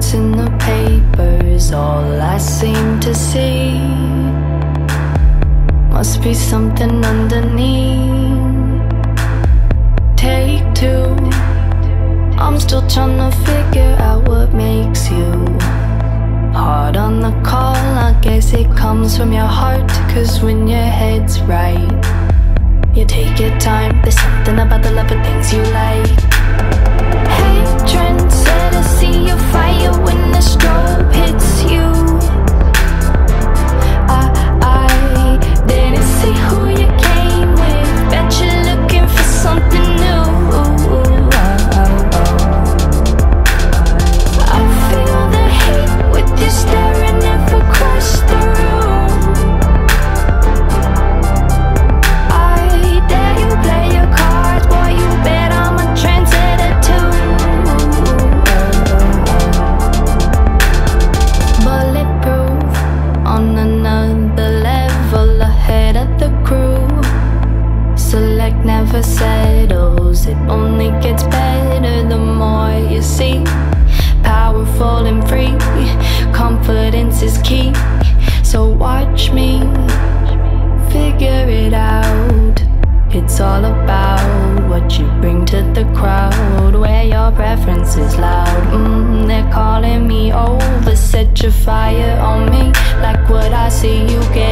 What's in the papers, all I seem to see. Must be something underneath. Take two. I'm still trying to figure out what makes you hard on the call. I guess it comes from your heart, cause when your head's right, you take your time. There's something about the love of things you like. And free, confidence is key. So watch me figure it out. It's all about what you bring to the crowd, where your preference is loud. Mm, they're calling me over, set your fire on me, like what I see you getting